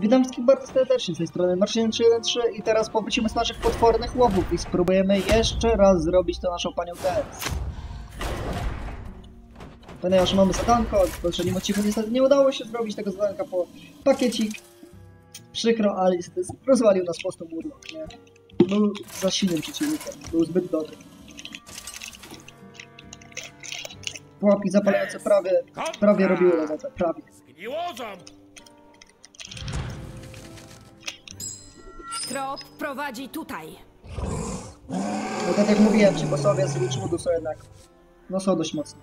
Witam wszystkich bardzo serdecznie z tej strony Marcin 313 i teraz powrócimy z naszych potwornych łowów i spróbujemy jeszcze raz zrobić to naszą panią Tess. Ponieważ mamy zadanko, w poprzednim odcinku niestety nie udało się zrobić tego zadanka po pakiecik. Przykro, ale niestety rozwalił nas po prostu Murloc, nie? Był za silnym przeciwnikiem, był zbyt dobry. Pułapki zapalające prawie, prawie robiły robotę, prawie. Trop prowadzi tutaj. No tak jak mówiłem, ci bossowie z Witchwoodu są jednak, no są dość mocni.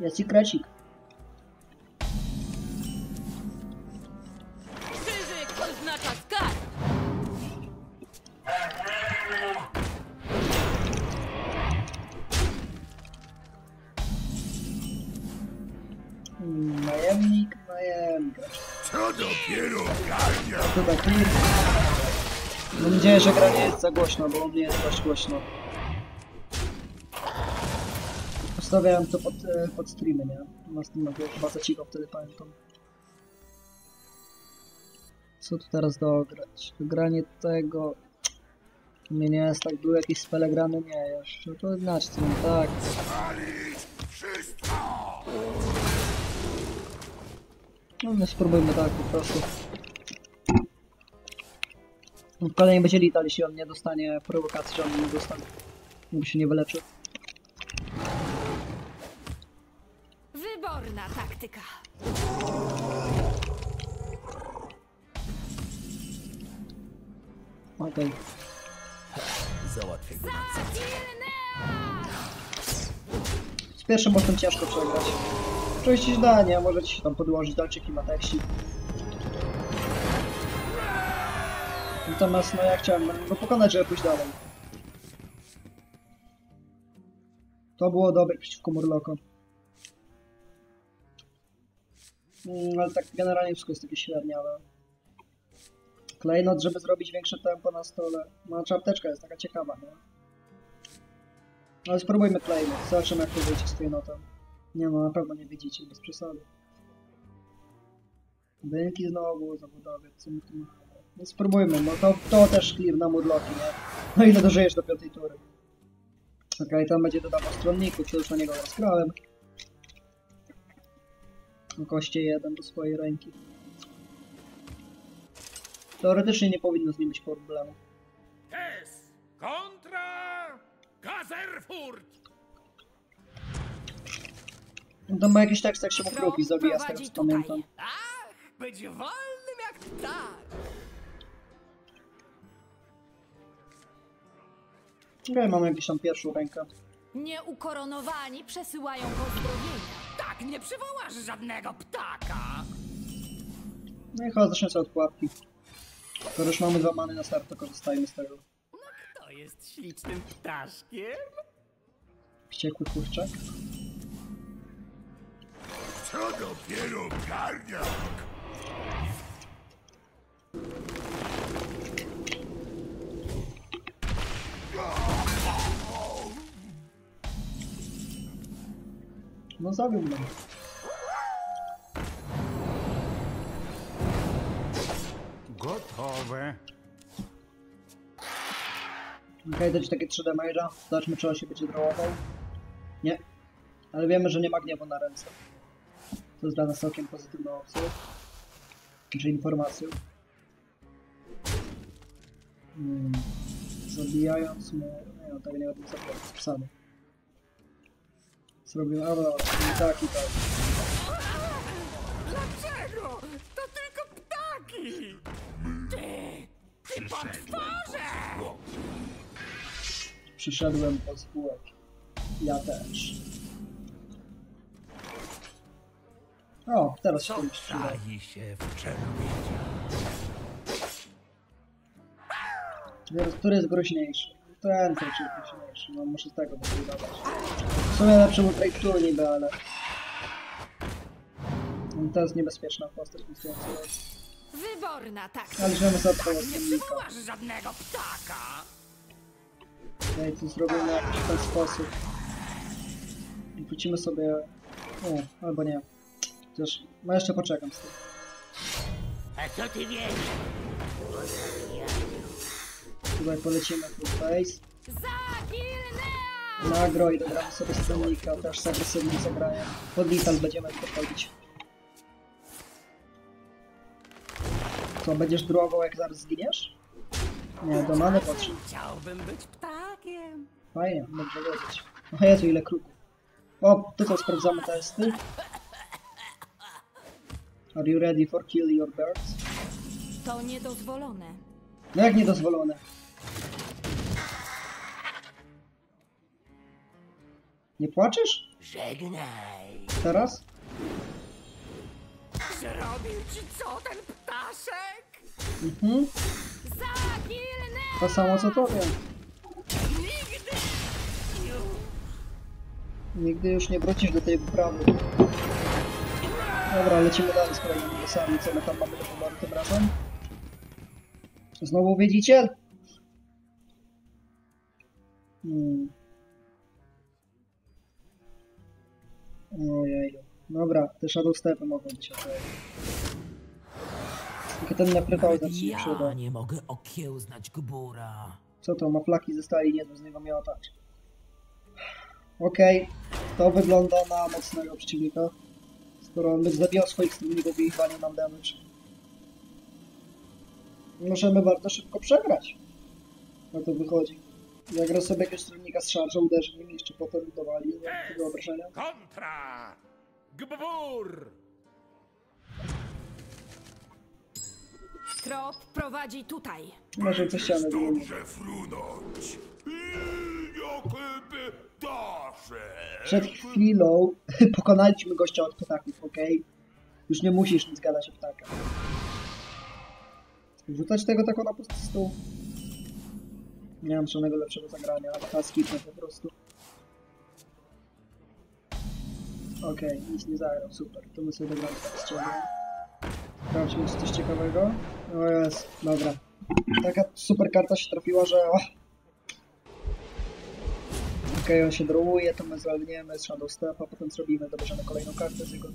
Jest i krecik. Krzyżyk oznacza skarb. Co dopiero garnia? Chyba klip. Mam nadzieję, że gra nie jest za głośno, bo u mnie jest dość głośno. Postawiałem to pod, e, pod streamy, nie? Na streamie było chyba za cicho, wtedy pamiętam. Co tu teraz dograć? Wygranie tego... Nie, nie jest tak, były jakieś spele grane? Nie, jeszcze. To znaczy, nie tak. Palić wszystko! No, no spróbujmy tak po prostu. No, Kolejny będzie lital, jeśli on nie dostanie prowokacji, że on nie dostanie. Jakby się nie wyleczy. Wyborna taktyka. Okej. Załatwię go. Z pierwszym bossem ciężko przegrać. Oczywiście się da, nie? Możecie się tam podłożyć dalczyki ma tekści. Natomiast no ja chciałem go pokonać, żeby pójść dalej. To było dobre przeciwko Murloku. Mm, ale tak generalnie wszystko jest takie średniawe. Klejnot, żeby zrobić większe tempo na stole. No, czapteczka jest taka ciekawa, nie? Ale spróbujmy klejnot. Zobaczymy jak to wyjdzie z klejnotem. Nie no, na pewno nie widzicie, bez przesady. Dynki znowu, zabudowiec, co my tu mamy? No spróbujmy, to, to też clear na mudloki, nie? No ile dożyjesz do piątej tury? Okej, tam będzie dodawał stronników, co już na niego rozgrałem. No koście jeden do swojej ręki. Teoretycznie nie powinno z nim być problemu. Tess kontra Gazerfurt! No to ma jakiś tekst, jak się rupi zabija, z tego co pamiętam. Ach, być wolnym jak ptak. Okej, mamy jakąś tam pierwszą rękę. Nieukoronowani przesyłają pozdrowienia. Tak nie przywołasz żadnego ptaka. No i chyba zacznę sobie od pułapki. Skoro już mamy dwa many na start, to korzystajmy z tego. To jest ślicznym ptaszkiem. Wściekły kurczak. Co dopiero garnia? No zabił mnie. Gotowe. Okej, to jest takie 3 damage'a. Zobaczmy, czy on się będzie drawował. Nie. Ale wiemy, że nie ma gniewu na ręce. To jest dla nas całkiem pozytywną opcją. Czy informacją. Hmm. Zabijając mu... Nie no, tego nie będę zabijać, jest psany. Zrobił... A, no, i tak, i tak. Dlaczego? To tylko ptaki. Ty, ty potworze! Przyszedłem po spółek. Ja też. O, teraz się Co czai się w czerwieniu? Więc który jest groźniejszy? Ten jest groźniejszy, no muszę z tego wydawać. W sumie lepszy był Tool niby, ale... No, To jest niebezpieczna postać, więc więcej. Wyborna Potworna taktyka. Ale już mamy to Nie przywołasz żadnego ptaka! Okej, to zrobimy w ten sposób. I wrócimy sobie... O, albo nie. Chociaż, no jeszcze poczekam z tym. A co ty wiesz? Tutaj polecimy full face. Nagro i dogramy sobie stronnika, też z agresywnym zagraniem. Pod Lethal będziemy podchodzić. Co, będziesz druował jak zaraz zginiesz? Nie, do many potrzeb. Chciałbym być ptakiem. Fajnie, dobrze wiedzieć. O Jezu, ile kruków. O, tylko sprawdzamy testy. Are you ready for kill your birds? To niedozwolone. No jak niedozwolone? Nie płaczesz? Żegnaj. Teraz? Zrobił ci co ten ptaszek? Mhm. Za Gilnea! To samo co tobie. Nigdy! Już. Nigdy już nie wrócisz do tej wyprawy. Dobra, lecimy dalej z kolejnymi losami. Co my tam mamy do poboru tym razem? Znowu wiedziciel? Hmm. Ojej. Dobra, te shadow stepy mogą być ok. Tylko ten nakrywał znaczy się przyda. nie mogę okiełznać gbura. Co to, ma flaki ze stali, nie z niego miotać. Okej, to wygląda na mocnego przeciwnika. Skoro on zabijał swoich stronników i ich walił nam damage. Możemy bardzo szybko przegrać. Na to wychodzi. Zagra sobie jakiegoś stronnika z szarżą, uderzy nim jeszcze potem dowali tego obrażenia. Kontra! Gbur! Trop prowadzi tutaj. Może po ścianę wymienić. Dobrze frunąć! I dasze! Przed chwilą pokonaliśmy gościa od ptaków, ok? Już nie musisz nic gadać o ptakach. Rzucać tego tak na pusty stół? Nie mam żadnego lepszego zagrania, ale skipnę po prostu. Okej, nic nie zagrał, super. To my sobie dogramy tak z ciebie. Sprawdźmy, coś ciekawego. O jest, dobra. Taka super karta się trafiła, że... O, Okej, on się drowuje, to my zwalniemy z Shadow a potem zrobimy, dobierzemy kolejną kartę z jego,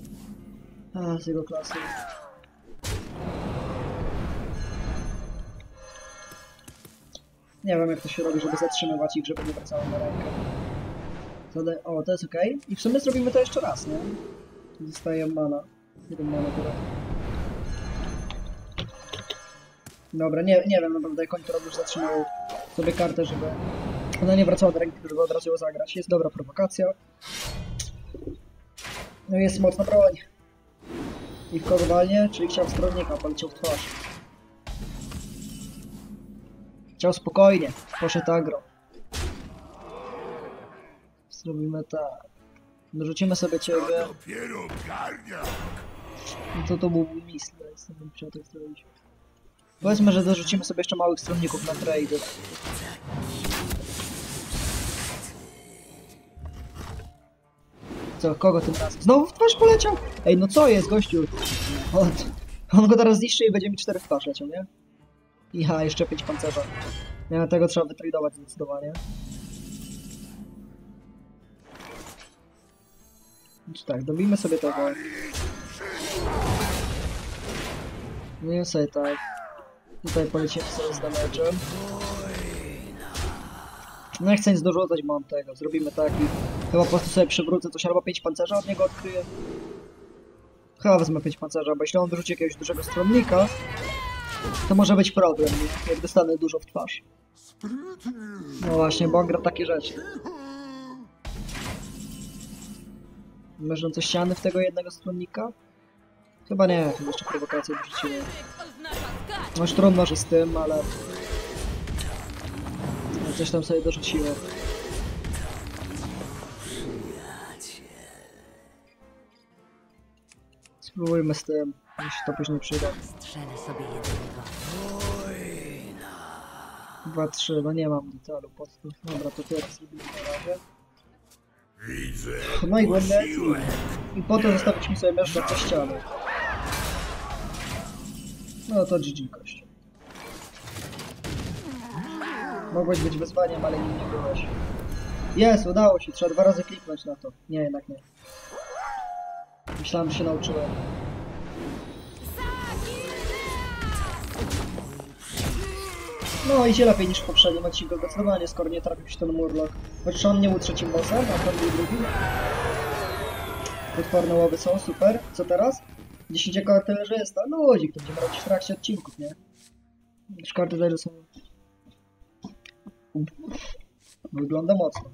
a, z jego klasy. Nie wiem jak to się robi, żeby zatrzymywać ich, żeby nie wracały na rękę. Zada o, to jest okej. I w sumie zrobimy to jeszcze raz, nie? Zostaje mana. Jeden mana teraz. Dobra, nie, nie wiem naprawdę jak oni to robią, że zatrzymają sobie kartę, żeby ona nie wracała do ręki, żeby od razu ją zagrać. Jest dobra prowokacja. No i jest mocna broń. I w kogo walnie? Czyli chciał stronnika, poleciał w twarz. Chciał spokojnie, poszedł agro. Zrobimy tak. Dorzucimy sobie ciebie. No to to byłby mis, to jest, bym chciał tak zrobić. Powiedzmy, że dorzucimy sobie jeszcze małych stronników na trade. Co, kogo tym razem? Znowu w twarz poleciał? Ej, no co jest, gościu? On, on go teraz zniszczy i będzie mi cztery w twarz leciał, nie? I ha, jeszcze pięć pancerza. Nie, no tego trzeba wytradować zdecydowanie. Czy tak, dobijmy sobie tego. Nie sobie tak. Tutaj polecimy sobie z damage'em. No nie chcę nic dorzucać, bo mam tego. Zrobimy tak i chyba po prostu sobie przywrócę coś albo 5 pancerza od niego odkryję. Chyba wezmę 5 pancerza, bo jeśli on wyrzuci jakiegoś dużego stronnika, to może być problem, jak dostanę dużo w twarz. No właśnie, bo on gra takie rzeczy. Coś ściany w tego jednego stronnika? Chyba nie, chyba jeszcze prowokację skacz. No już trudno, że z tym, ale... Coś tam sobie dorzuciłem. Spróbujmy z tym, jeśli to później przyda. Strzelę sobie jednego. 2, 3, no nie mam detalu po prostu. Dobra, to teraz zrobimy na razie. Widzę No i posiłek! I po to zostawiliśmy sobie miasto ze ściany. No to GG kościół. Mogłeś być wyzwaniem, ale nim nie byłeś. Jest, udało się, trzeba dwa razy kliknąć na to. Nie, jednak nie. Myślałem, że się nauczyłem. No idzie lepiej niż w poprzednim odcinku, zdecydowanie, skoro nie trafił się ten Murloc. Chociaż on nie był trzecim bossem, a ten był drugim. Potworne łowy są, super. Co teraz? 10 jako artylerzysta. No ludzik, to będziemy robić w trakcie odcinków, nie? Szkoda artylerzy są... Wygląda mocno.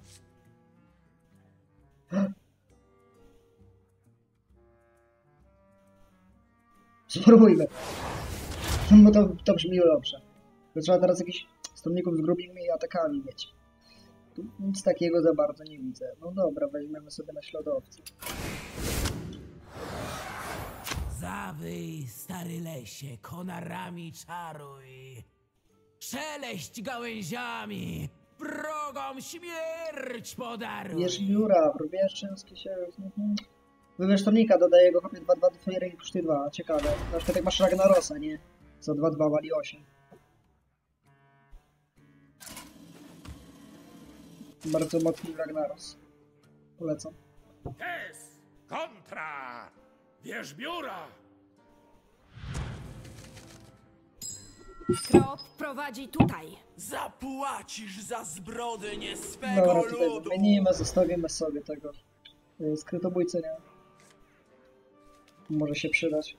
Spróbujmy. No to, to brzmi dobrze. Trzeba teraz jakichś stronników z grubimi atakami mieć. Tu nic takiego za bardzo nie widzę. No dobra, weźmiemy sobie na śladowcy. Zawyj, stary lesie, konarami czaruj. Szeleść gałęziami, wrogom śmierć podaruj. Wierzbiura, wierzczynski się... Mhm. Wybierz stronnika, dodaje jego kopię 2-2 do twojej ręki kosztuje 2. Ciekawe. Na przykład jak masz Ragnarosa, nie? Co 2-2 wali 8. Bardzo mocny Ragnaros. Polecam. Tes! Kontra! Wierzbiura! Krop prowadzi tutaj. Zapłacisz za zbrodnię Dobra, swego tutaj ludu! wymienimy, zostawimy sobie tego y, skrytobójcę, nie? Może się przydać.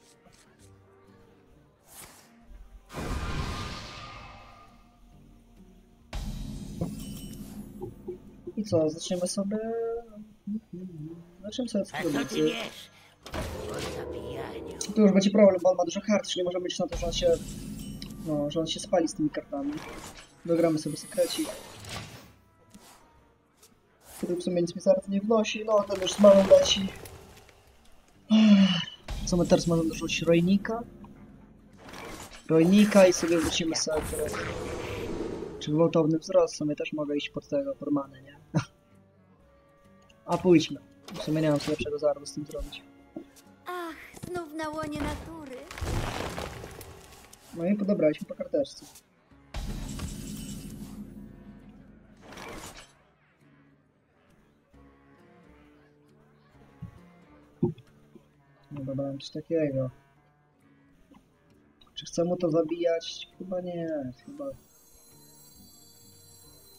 I co, zaczniemy sobie... Zaczniemy sobie skrytobójcy. wiesz o zabijaniu? Tu już będzie problem, bo on ma dużo kart, czyli może być na to, że on się... No, że on się spali z tymi kartami. Dogramy sobie sekrecik. Który w sumie nic mi zaraz nie wnosi, no ten już z małą leci. Co my teraz możemy dorzucić? Rojnika? Rojnika i sobie wrócimy teraz. Czy gwałtowny wzrost? W sumie też mogę iść pod tego, formany, nie? A pójdźmy. W sumie nie mam co lepszego zaraz z tym zrobić. Ach, znów na łonie natury. No i podobraliśmy po karteczce. No dobrałem coś takiego. Czy chcę mu to zabijać? Chyba nie, chyba...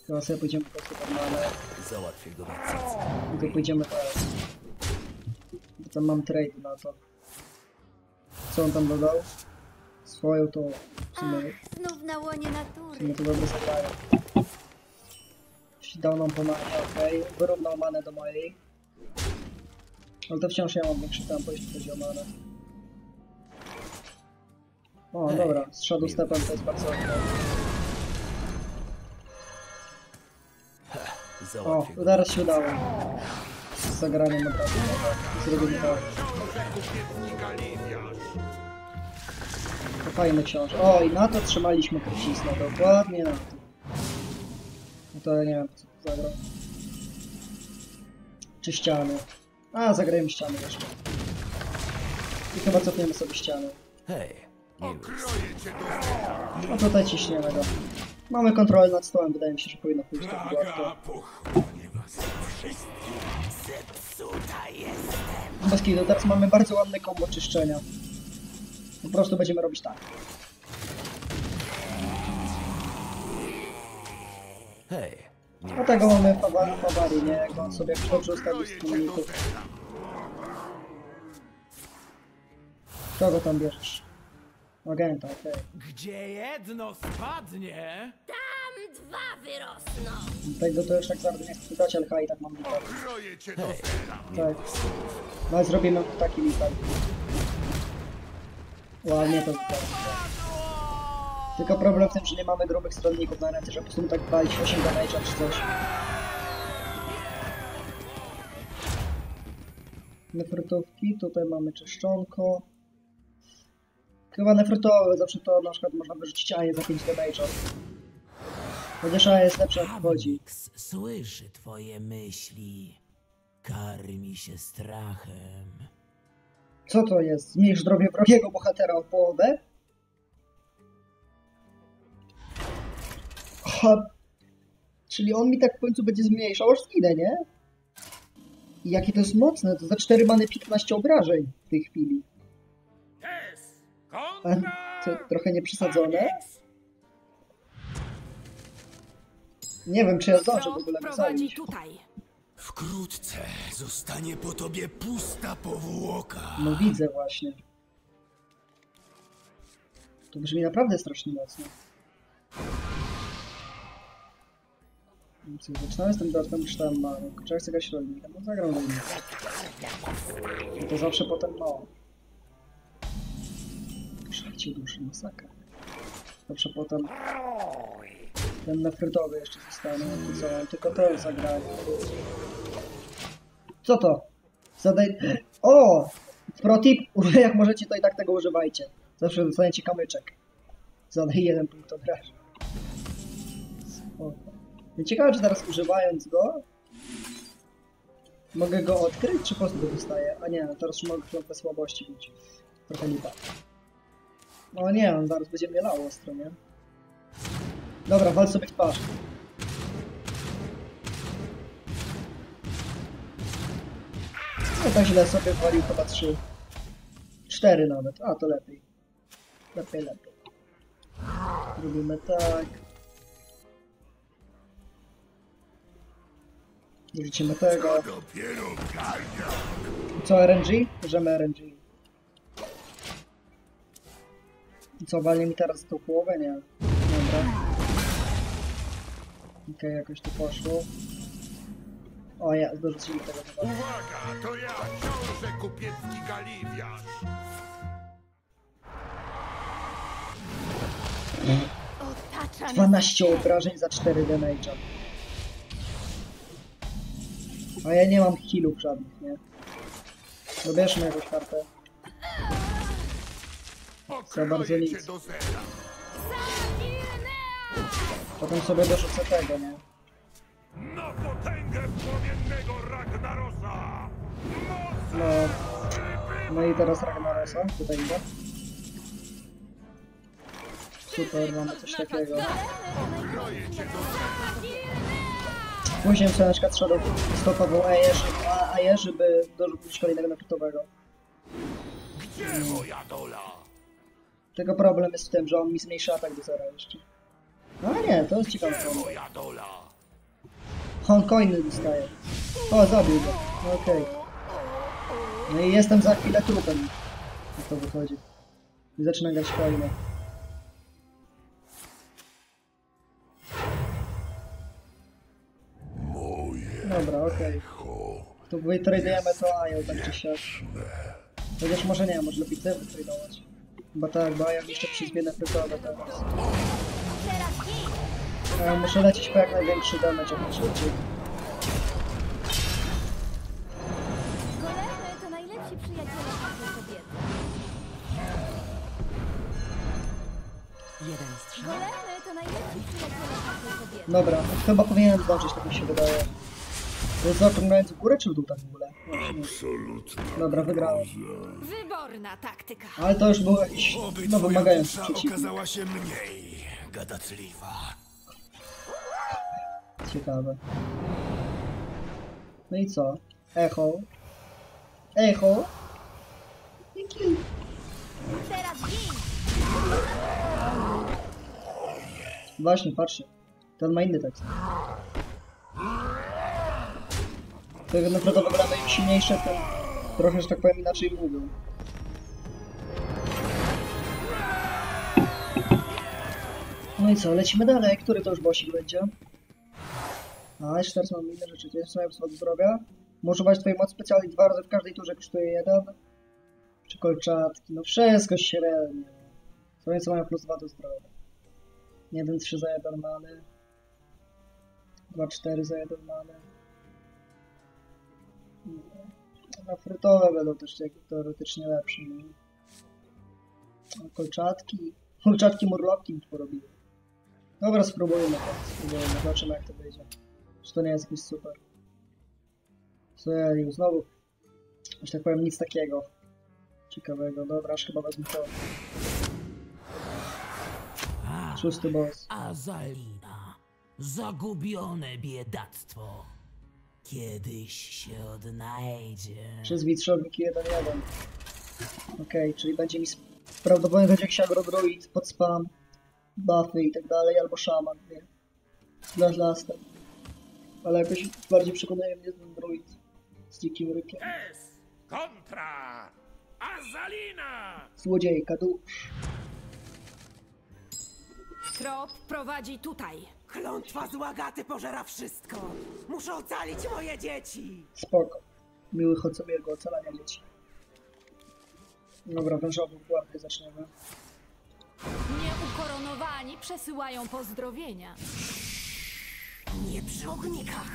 Chyba sobie pójdziemy po prostu normalne Załatwię go na i to pójdziemy teraz. Bo tam mam trade na to. Co on tam dodał? Swoją to w sumie Ach, znów na łonie natury. My to dobrze zagrają. Jeśli dał nam po manie, okej. Wyrównał manę do mojej. Ale to wciąż ja mam większy tempo, jeśli chodzi o manę. O, Hej, dobra, z Shadow. Stepem to jest bardzo okej. O, teraz się udało. Z zagraniem dobra. Zrobimy to. To fajny książ. O, i na to trzymaliśmy truciznę, dokładnie na to. No to ja nie wiem, co tu zagrał. Czy ściany? A, zagrajmy ściany jeszcze. I chyba cofniemy sobie ściany. Hej! No tutaj ciśniemy go. Mamy kontrolę nad stołem, wydaje mi się, że powinno pójść tak gładko. Bez kitu, teraz mamy bardzo ładne kombo czyszczenia. Po prostu będziemy robić tak. Hej. A tego mamy w awarii, w awarii, nie? Jak on sobie do komuników. zera! Kogo tam bierzesz? Agenta, okej. Gdzie jedno spadnie, Tam dwa wyrosną. Tego to już tak bardzo nie chcę dać, ale i tak mam do Hej! Tak. No i zrobimy taki gitar. Ładnie to gitar. Tylko problem w tym, że nie mamy grubych stronników na ręce, że po prostu tak walić 8 damage'a czy coś. Nefrytówki, tutaj mamy czyszczonko. Chyba nefrytowe, zawsze to na przykład można wyrzucić A za 5 damage'a. Chociaż A jest lepsza jak wchodzi. Słyszy twoje myśli. Karmi się strachem. Co to jest? Zmniejsz zdrowie wrogiego bohatera o połowę? Czyli on mi tak w końcu będzie zmniejszał aż zginę, nie? I jakie to jest mocne, to za 4 many 15 obrażeń w tej chwili. To trochę nieprzesadzone. Nie wiem, czy ja zdążę w ogóle wysłać. Wkrótce zostanie po tobie pusta powłoka. No widzę właśnie. To brzmi naprawdę strasznie mocno. No Co, zaczynamy z tym dodatkowym kształtem many. Kurczak chce grać rolnika, no zagram rolnika. No to zawsze potem no. Szarcie duszy, masakra. Zawsze potem ten nefrytowy jeszcze zostanie, to co, tylko to zagrałem. Co to? Zadaj... O! Protip, jak możecie to i tak tego używajcie. Zawsze dostaniecie kamyczek. Zadaj jeden punkt obrażeń. No Ciekawe, czy teraz używając go mogę go odkryć, czy po prostu dostaję? A nie, teraz już mogę klątwę słabości mieć. Trochę lipa. No nie, on zaraz będzie mnie lał ostro, nie? Dobra, wal sobie w twarz. No tak źle sobie walił chyba trzy. Cztery nawet. A, to lepiej. Lepiej, lepiej. Robimy tak. Dorzucimy tego. Co RNG? Bierzemy RNG. Co, walnie mi teraz tą połowę? Nie. Dobra. Okej, jakoś to poszło. O, ja, dorzucimy tego chyba. Uwaga, to ja, książę kupiecki Galiwiarz! Otacza nas 12 obrażeń za 4 damage'a. A ja nie mam healów żadnych, nie? Dobierzmy jakąś kartę. Za bardzo nic. Potem sobie dorzucę tego, nie? Na potęgę płomiennego Ragnarosa! No. No i teraz Ragnarosa, tutaj idę. Super, mamy coś takiego. Później sobie na przykład Shadow stopową Aję, żeby, a Aję, żeby dorzucić kolejnego naprzódowego. Gdzie moja dola? Tylko problem jest w tym, że on mi zmniejszy atak do zera jeszcze. No nie, to jest ciekawe. Gdzie moja dola? On coiny dostaje. O, zabił go. No Okej. No i jestem za chwilę trupem. Jak to wychodzi. I zaczyna grać coiny. Dobra, okej. To wytradujemy to Ają tak czy siak. Chociaż może nie, może lepiej ty wytradować. Chyba tak, bo Aja jeszcze przyzbię frytowe teraz. A ja muszę lecieć po jak największy damage jak najszybciej. Golemy to najlepsi przyjaciele każdej kobiety. Jeden strzał. Golemy to najlepsi przyjaciele każdej kobiety. Dobra, chyba powinienem zdążyć, tak mi się wydaje. To jest zaokrąglając w górę czy w dół tak w ogóle? Absolutnie. Dobra, wygrałem. Wyborna taktyka. Ale to już był jakiś no, wymagający przeciwnik. okazała się mniej gadatliwa. Ciekawe. No i co? Echo. Echo. Gin! Właśnie, patrzcie. Ten ma inny tekst. Tego naprawdę wygląda im silniejsze, ten trochę, że tak powiem, inaczej mówią. No i co, lecimy dalej. Który to już bosik będzie? A, jeszcze teraz mam inne rzeczy. To jest wzwod zdrowia. Może używać twojej mocy specjalnej dwa razy w każdej turze kosztuje jeden. Czy kolczatki. No wszystko średnio. Co nieco mają plus dwa do zdrowia. 1-3 za 1 mamy. 2-4 za 1 mamy. No, frytowe będą też teoretycznie lepsze. Nie? A kolczatki. Kolczatki murlotki mi porobiły. Dobra, spróbujmy to. Spróbujemy, zobaczymy jak to wyjdzie. Czy to nie jest jakiś super. Serio, znowu. Że tak powiem, nic takiego. Ciekawego. Dobra, aż chyba wezmę to. Szósty boss. Azalina. Zagubione biedactwo. Kiedyś się odnajdzie. Przez witrzownik 1-1. Okej, czyli będzie mi prawdopodobnie będzie jakiś agrodroid pod spam, buffy i tak dalej, albo szaman, nie? Dla lastem. Ale jakoś bardziej przekonuje mnie ten druid z dzikim rykiem. Es kontra Azalina! Złodziejka dusz. Trop prowadzi tutaj. Klątwa złagaty pożera wszystko. Muszę ocalić moje dzieci. Spoko. Miły Hocomiego ocalania dzieci. Dobra, wężową pułapkę zaczniemy. Nieukoronowani przesyłają pozdrowienia. Przy ognikach.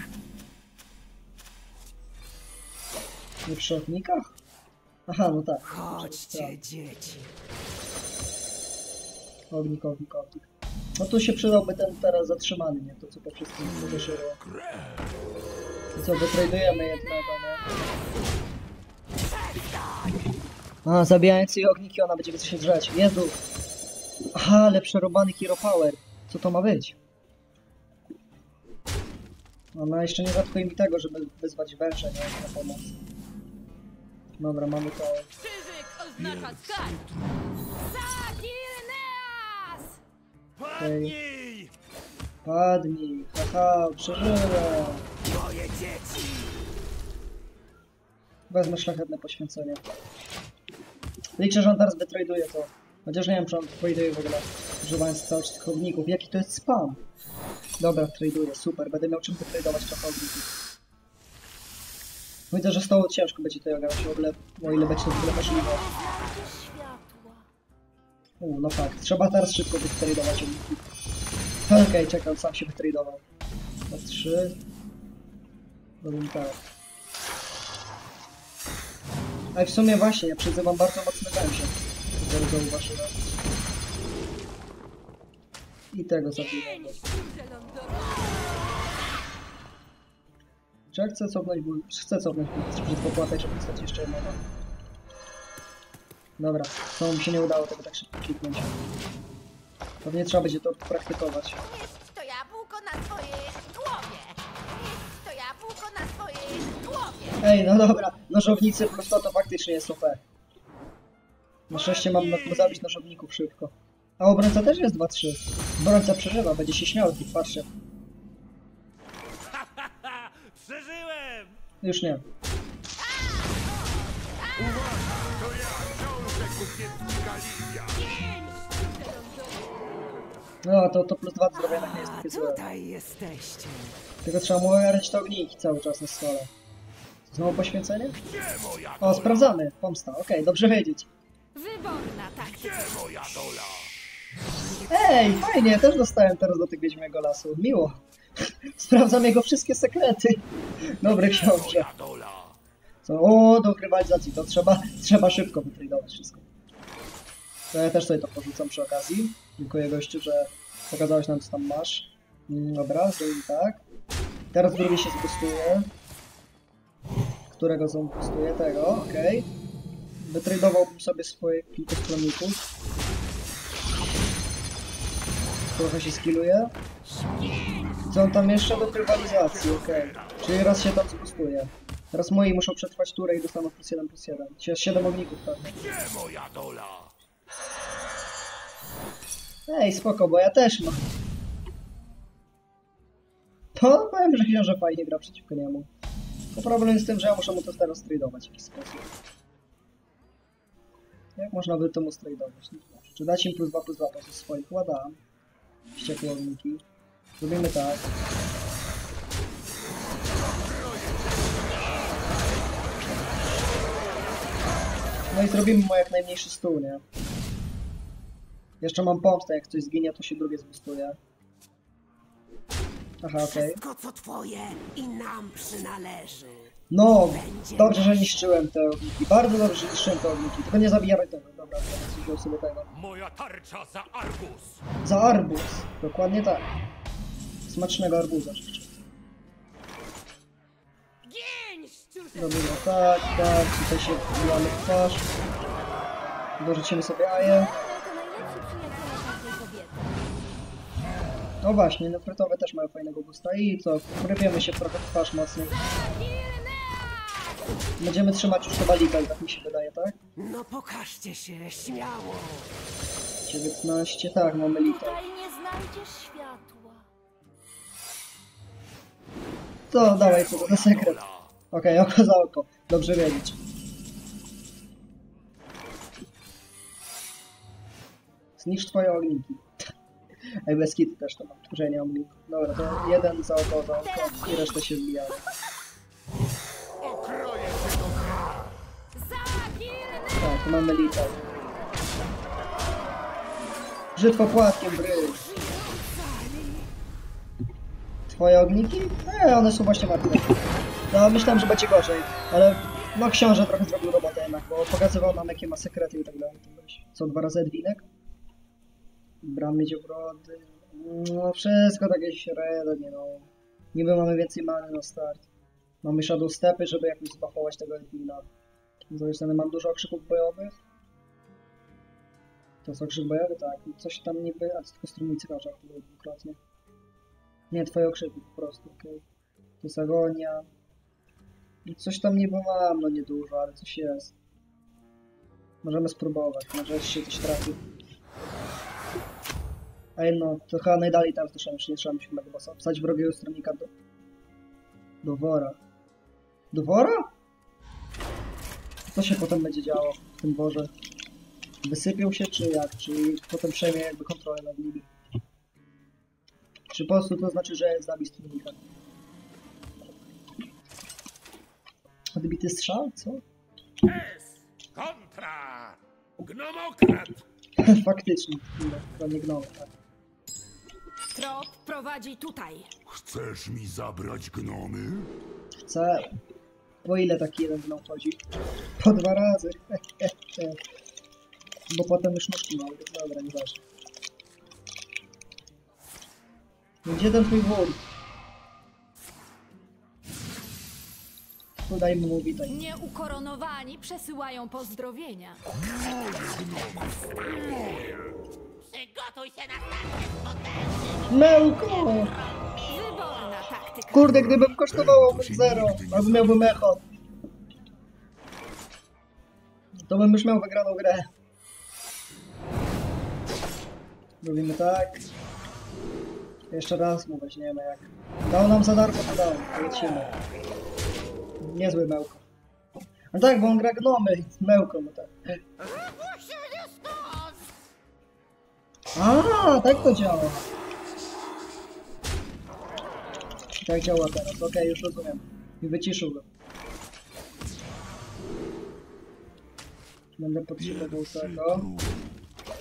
Nie przy ognikach? Aha, no tak. Chodźcie, dzieci. Ognik, ognik, ognik. No tu się przydałby ten teraz zatrzymany, nie? To co po wszystkim wyszło. I co, wytradujemy jednego, nie? A, zabijając jej ogniki, ona będzie się drzeć. Jezu! Aha, ale przerobany Hero Power. Co to ma być? Ona jeszcze nie zatkuje mi tego, żeby wyzwać węże, nie? Na pomoc. Dobra, mamy to. Krzyżyk oznacza skarb. Padnij! Padnij! Haha, przeżyłem! Moje dzieci. Wezmę szlachetne poświęcenie. Liczę, że on teraz wytraduje to. Chociaż nie wiem, czy on traduje w ogóle, używając cały czas tych ogników. Jaki to jest spam? Dobra, traduje, super. Będę miał czym wytradować trochę ogników. Widzę, że z tą ciężko będzie tutaj ogarnąć w ogóle, o ile będzie to w ogóle możliwe. U, no fakt. Trzeba teraz szybko wytradować ogniki. Okej, czekaj, on sam się wytradował. Na trzy. Robimy tak. Ale w sumie właśnie, ja przyzywam bardzo mocne węże. Zauważyłem. I tego zabiłem. Czy ja chcę cofnąć ból? Chcę cofnąć ból, przed popłatać, żeby dostać jeszcze jednego. Dobra, to mi się nie udało tego tak szybko kliknąć. Pewnie trzeba będzie to praktykować. Jest to jabłko na twojej głowie. Jest to jabłko na twojej głowie. Ej, no dobra, nożownicy plus to, faktycznie jest OP. Na szczęście mam na zabić nożowników szybko. A obrońca też jest 2-3. Obrońca przeżywa, będzie się śmiał, tych patrzę. Przeżyłem! Już nie. To ja, książę! No, to, to plus 2 do jednak nie jest takie złe. Tutaj jesteście. Tylko trzeba mu ogarnąć te ogniki cały czas na stole. Znowu poświęcenie? Gdzie moja O, dola? sprawdzamy. Pomsta, okej, dobrze wiedzieć. Wyborna taktyka. Gdzie moja dola? Ej, fajnie, też dostałem teraz do tego Wiedźmiego Lasu. Miło. Sprawdzam jego wszystkie sekrety. Dobry książę. Co? O, do rywalizacji, to trzeba, trzeba szybko wytradować wszystko. To ja też sobie to porzucam przy okazji. Dziękuję gościu, że pokazałeś nam co tam masz. Mm, Dobra, zrobimy tak. Teraz drugi się zbustuje. Którego zbustuje? Tego, okej. Wytradowałbym sobie swoje kilku stronników. Trochę się skilluje. Co on tam jeszcze do rywalizacji, okej. Czyli raz się tam zbustuje. Teraz moi muszą przetrwać turę i dostaną plus 1 plus 1. Dzisiaj jest 7 ogników pewnie. Gdzie moja dola? Ej, spoko, bo ja też mam. To powiem, że książę fajnie gra przeciwko niemu. To problem jest z tym, że ja muszę mu to teraz tradować w jakiś sposób. Jak można by to mu tradować? Czy dać im plus 2 plus 2 po prostu swoich? Ładam. Wściekłe ogniki. Zrobimy tak. No i zrobimy mu jak najmniejszy stół, nie? Jeszcze mam pomstę, jak coś zginie, to się drugie zbustuje. Aha, okej. Wszystko co twoje i nam przynależy. No, dobrze, że niszczyłem te ogniki. Bardzo dobrze, że niszczyłem te ogniki. Tylko nie zabijamy tego. Dobra, wziął sobie tego. Moja tarcza za Argus! Za arbuz. Dokładnie tak. Smacznego arbuza życzę. Robimy tak, tak. Tutaj się wbijamy w twarz. Dorzucimy sobie kobiety. No właśnie, nefrytowe też mają fajnego gusta i co, rybiemy się trochę w twarz mocniej. Będziemy trzymać już chyba ligę, tak mi się wydaje, tak? No pokażcie się, śmiało. 19, tak, mamy litę. Tutaj nie znajdziesz światła. To dawaj, to sekret. Okej, oko za oko. Dobrze wiedzieć. Zniszcz twoje ogniki. Ej, bez kity też to mam, że nie mam. Dobra, to jeden za oko, za oko i resztę się zbijają. Okroję dnia. Zaginę! Tak, mamy litę. Brzytwo płatkiem, bry. Twoje ogniki? Nie, one są właśnie martwe. No, myślałem, że będzie gorzej, ale no książę trochę zrobił robotę jednak, bo pokazywał nam jakie ma sekrety i tak dalej. Co, dwa razy Edwinek? Bram miedziobrody. No, wszystko takie średnie, no. Niby mamy więcej many na start. Mamy Shadow Stepy, żeby jakoś zbafować tego Edwina. Z drugiej strony mam dużo okrzyków bojowych. To jest okrzyk bojowy? Tak. Coś tam niby, a to tylko strumnicy każa było dwukrotnie. Nie, twoje okrzyki po prostu, okej. To jest agonia. I Coś tam niby mam, no niedużo, ale coś jest. Możemy spróbować, może się coś trafi. Ej no, to chyba najdalej tam doszedłem, już nie trzeba mi siódmego bossa. Wstać wrogiego stronnika do... Do wora. Do wora? Co się potem będzie działo w tym worze? Wysypią się czy jak? Czy potem przejmie jakby kontrolę nad nimi? Czy po prostu to znaczy, że zabi stronnika? Odbity strzał? Co? S. Kontra. Gnomokrat. Faktycznie, to nie gnomy, tak. Trop prowadzi tutaj. Chcesz mi zabrać gnomy? Chcę. Po ile taki jeden gnom chodzi? Po dwa razy. Bo potem już nóżki mają. Dobra, nieważne. Gdzie ten twój wór? Tu daj mu witaj. Nieukoronowani przesyłają pozdrowienia. Przygotuj się na starcie z Mełko! Kurde, gdybym kosztowało bym zero, albo miałbym echo. To bym już miał wygraną grę. Robimy tak. Jeszcze raz mu weźmiemy jak. Dał nam za darmo, to dał. Lecimy. Niezły mełko. No tak, bo on gra gnomy. Mełko, no tak. A, tak to działa. Tak działa teraz, okej, już rozumiem. I wyciszył go. Będę potrzebował tego.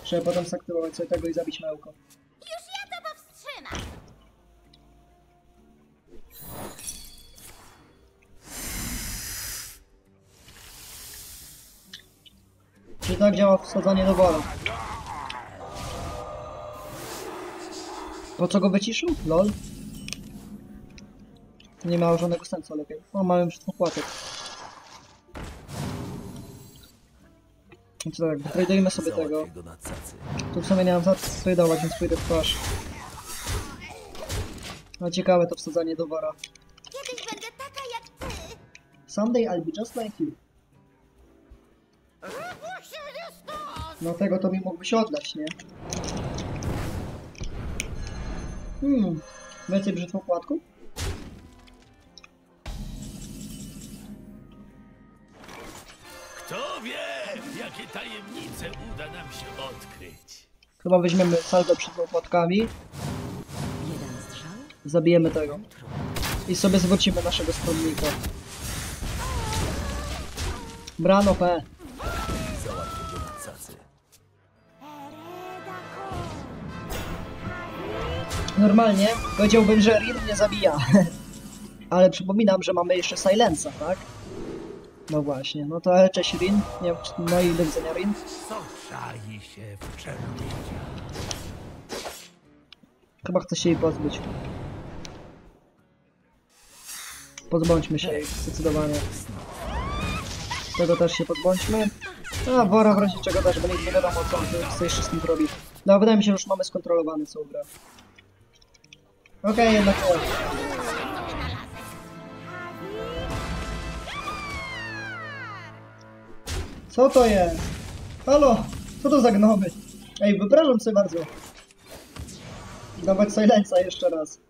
Trzeba potem zaktywować sobie tego i zabić mełko. Już ja to powstrzymam. Czy tak działa wsadzanie do wora? Po co go wyciszył? Lol. Nie miało żadnego sensu lepiej. O, mamy wszystko płatek. No co tak, tradeujmy sobie tego. Tu w sumie nie mam za co tradeować, więc pójdę w twarz. No ciekawe to wsadzanie do wora. Kiedyś będę taka jak ty. Someday I'll be just like you. No tego to mi mógłbyś oddać, nie? Hmm, więcej brzytwo płatków? Jakie tajemnice uda nam się odkryć. Chyba weźmiemy płatkami, Jeden strzał, zabijemy tego. I sobie zwrócimy naszego stronnika. Brano P. Normalnie powiedziałbym, że Rin nie zabija. Ale przypominam, że mamy jeszcze Silensa, tak? No właśnie, no to cześć Rin. Nie, wiem, czy- no i do widzenia Rin. Co czai się w? Chyba chcę się jej pozbyć. Pozbądźmy się jej, zdecydowanie. Tego też się pozbądźmy. A, Wora w razie czego też, bo nie wiadomo co on chce z tym robić. No, wydaje mi się, że już mamy skontrolowane całą grę. Okej, jednak nie. Co to jest? Halo? Co to za gnomy? Ej, wypraszam sobie bardzo. Dawać silenca jeszcze raz.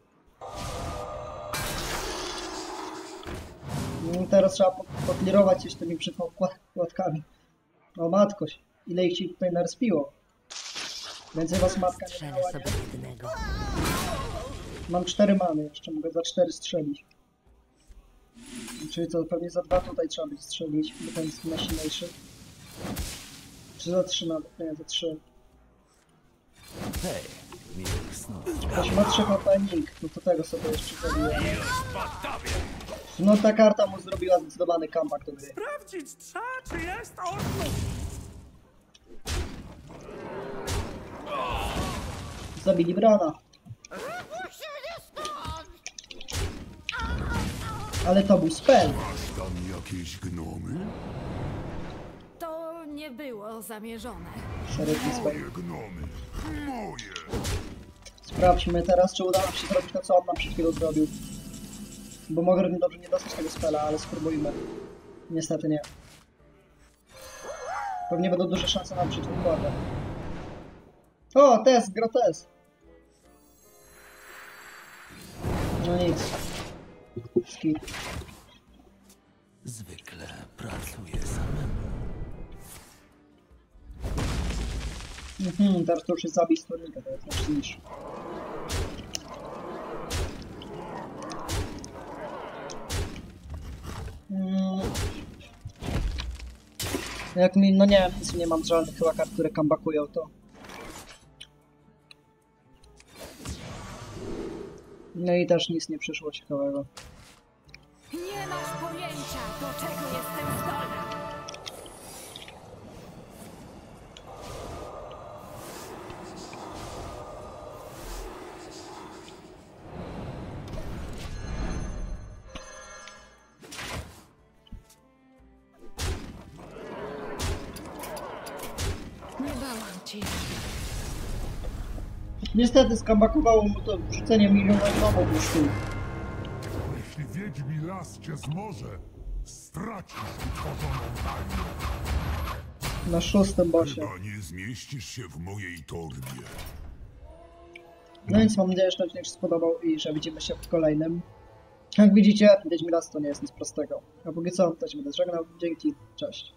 No, teraz trzeba po- poklirować się tymi przykładkami. O matkoś, ile ich ci tutaj narspiło. Więcej was matka nie jednego. Mam cztery many, jeszcze mogę za cztery strzelić. Czyli co, pewnie za dwa tutaj trzeba będzie strzelić, bo ten jest najsilniejszy. Czy za trzy nawet, nie, za trzy. Hej, miłych snów. Ktoś ma 3 HP no to tego sobie jeszcze zrobiłem. No ta karta mu zrobiła zdecydowany comeback do gry. Sprawdzić trzeba, czy jest on. Zabili Brana. Ale to był spell. Masz tam jakieś gnomy? Nie było zamierzone. Spell. Moje gnomy. Moje. Sprawdźmy teraz, czy uda nam się zrobić to, co on nam przed chwilą zrobił. Bo mogę równie dobrze nie dostać tego spela, ale spróbujmy. Niestety nie. Pewnie będą duże szanse na układę. O, test, gra test. No nic. Skip. Zwykle pracuję samemu. Mhm, teraz to już jest zabij stronnika, to jest lepszy niż. Mm. Jak mi, no nie, nie mam żadnych chyba kart, które comebackują to. No i też nic nie przyszło ciekawego. Niestety skambakowało mu to wrzucenie do sztuk. Jeśli wiedźmi las cię zmoże, stracisz utworzoną talię. Na szóstym bosie. Chyba nie zmieścisz się w mojej torbie. No więc mam nadzieję, że ten się spodobał i że widzimy się w kolejnym. Jak widzicie, Wiedźmi Las to nie jest nic prostego. A póki co, to się będę żegnał. Dzięki, cześć.